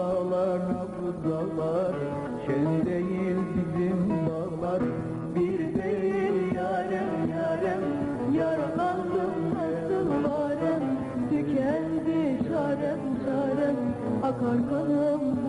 dağlar bu dağlar. Şen değil bizim dağlar Bir değil yarem yarem Yaralandım nasıl varem Tükendi çarem çarem. Akar kanım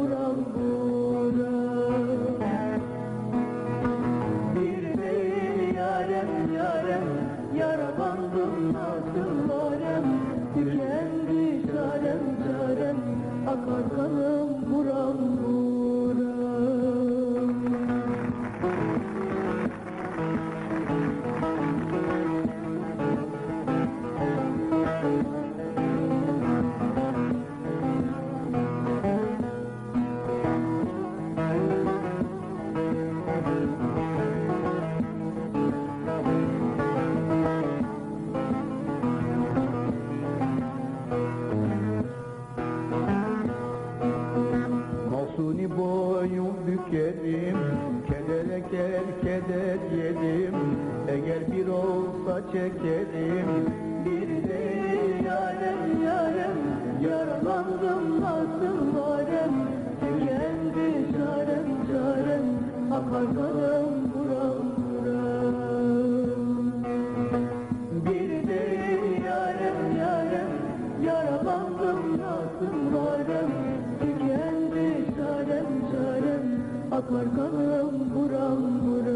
boyu bükerim Keder eker keder yerim Eğer bir olsa çekerim Bir seni yarem yarem Yaralandım nasıl Yaparkanım buram buram.